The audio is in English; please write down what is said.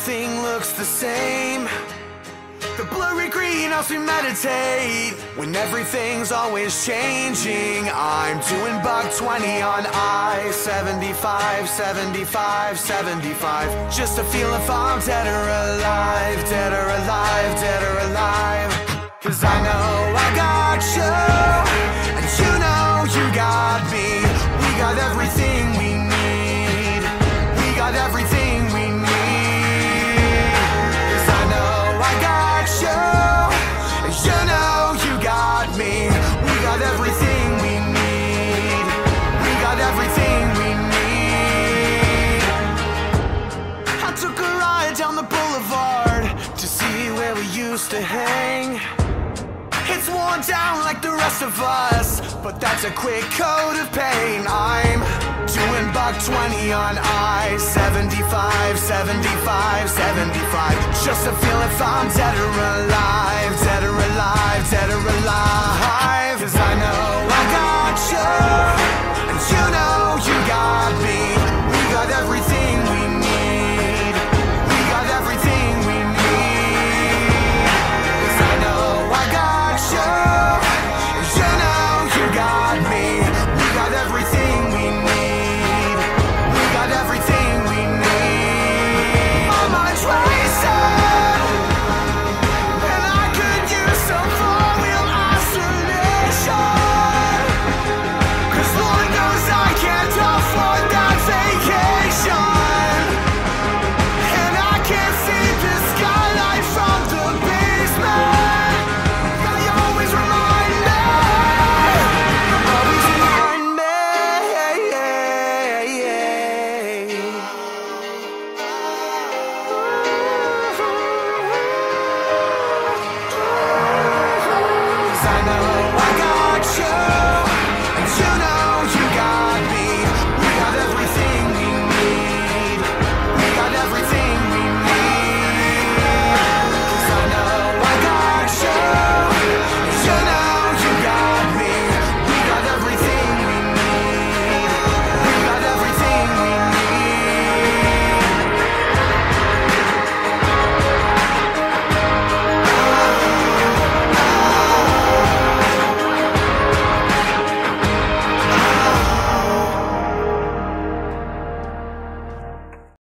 everything looks the same. The blurry greenhouse we meditate when everything's always changing. I'm doing buck 20 on I 75, 75, 75. Just to feel if I'm dead or alive, dead or alive, dead or alive. Cause I know I got you, and you know you got me. We got everything we used to hang. It's worn down like the rest of us, but that's a quick coat of pain. I'm doing buck 20 on I 75, 75, 75. Just to feel if I'm dead or alive,